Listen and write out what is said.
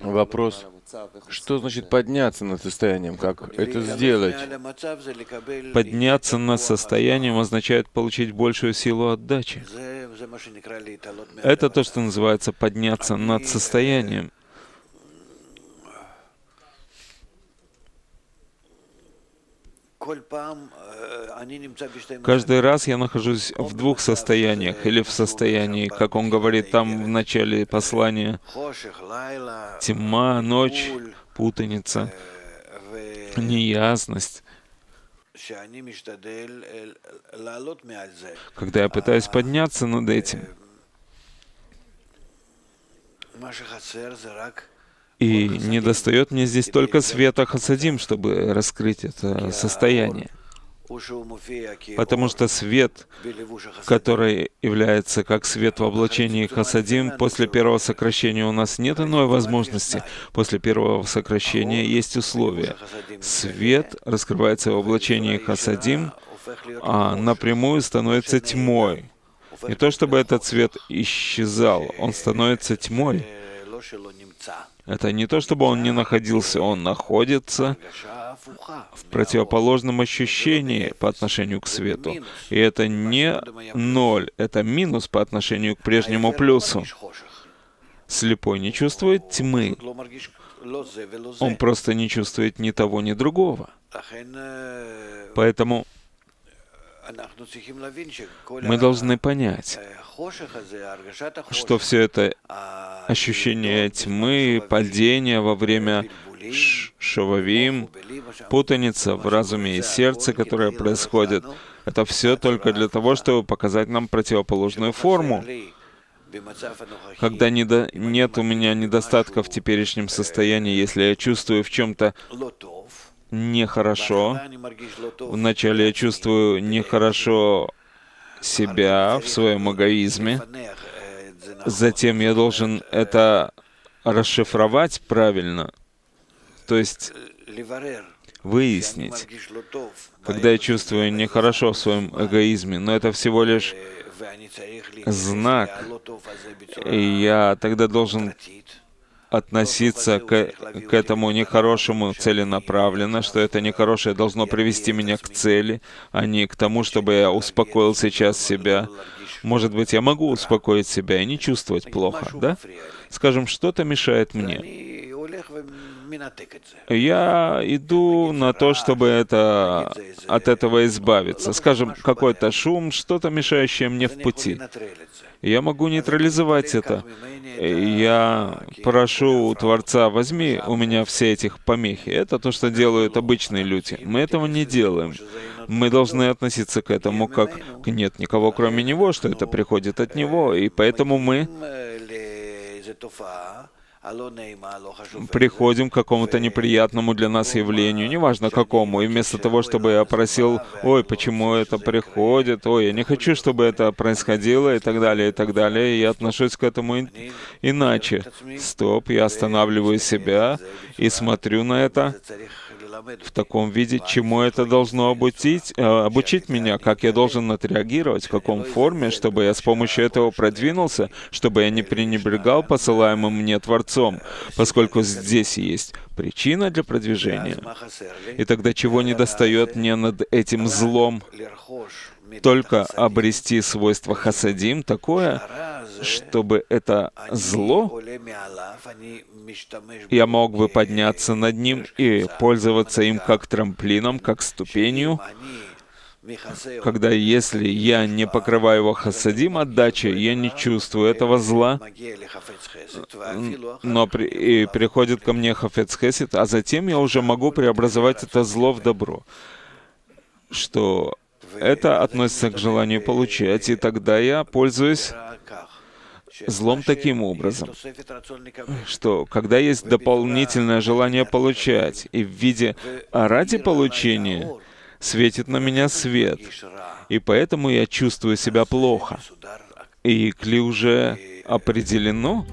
Вопрос, что значит подняться над состоянием, как это сделать? Подняться над состоянием означает получить большую силу отдачи. Это то, что называется подняться над состоянием. Каждый раз я нахожусь в двух состояниях, или в состоянии, как он говорит там в начале послания, тьма, ночь, путаница, неясность. Когда я пытаюсь подняться над этим, и не достает мне здесь только света Хасадим, чтобы раскрыть это состояние. Потому что свет, который является как свет в облачении Хасадим, после первого сокращения у нас нет иной возможности. После первого сокращения есть условия. Свет раскрывается в облачении Хасадим, а напрямую становится тьмой. Не то чтобы этот свет исчезал, он становится тьмой. Это не то, чтобы он не находился, он находится в противоположном ощущении по отношению к свету. И это не ноль, это минус по отношению к прежнему плюсу. Слепой не чувствует тьмы. Он просто не чувствует ни того, ни другого. Поэтому мы должны понять, что все это ощущение тьмы, падения во время шававим, путаница в разуме и сердце, которая происходит, это все только для того, чтобы показать нам противоположную форму. Когда недо... нет у меня недостатка в теперешнем состоянии, если я чувствую в чем-то нехорошо, вначале я чувствую нехорошо себя в своем эгоизме, затем я должен это расшифровать правильно, то есть выяснить, когда я чувствую нехорошо в своем эгоизме, но это всего лишь знак, и я тогда должен относиться к, к этому нехорошему целенаправленно, что это нехорошее должно привести меня к цели, а не к тому, чтобы я успокоил сейчас себя. Может быть, я могу успокоить себя и не чувствовать плохо, да? Скажем, что-то мешает мне. Я иду на то, чтобы это, от этого избавиться. Скажем, какой-то шум, что-то мешающее мне в пути. Я могу нейтрализовать это. Я прошу у Творца, возьми у меня все этих помехи. Это то, что делают обычные люди. Мы этого не делаем. Мы должны относиться к этому как к нет никого кроме Него, что это приходит от Него, и поэтому мы приходим к какому-то неприятному для нас явлению, неважно какому, и вместо того, чтобы я просил, ой, почему это приходит, ой, я не хочу, чтобы это происходило, и так далее, и так далее, я отношусь к этому иначе. Стоп, я останавливаю себя и смотрю на это в таком виде, чему это должно обучить, э, обучить меня, как я должен отреагировать, в каком форме, чтобы я с помощью этого продвинулся, чтобы я не пренебрегал посылаемым мне Творцом, поскольку здесь есть причина для продвижения. И тогда чего не достает мне над этим злом? Только обрести свойство хасадим такое, чтобы это зло, я мог бы подняться над ним и пользоваться им как трамплином, как ступенью, когда если я не покрываю его хасадим отдачей, я не чувствую этого зла, но при, и приходит ко мне хафец хесед, а затем я уже могу преобразовать это зло в добро, что это относится к желанию получать, и тогда я пользуюсь злом таким образом, что когда есть дополнительное желание получать, и в виде «а ради получения светит на меня свет, и поэтому я чувствую себя плохо, и кли уже определено,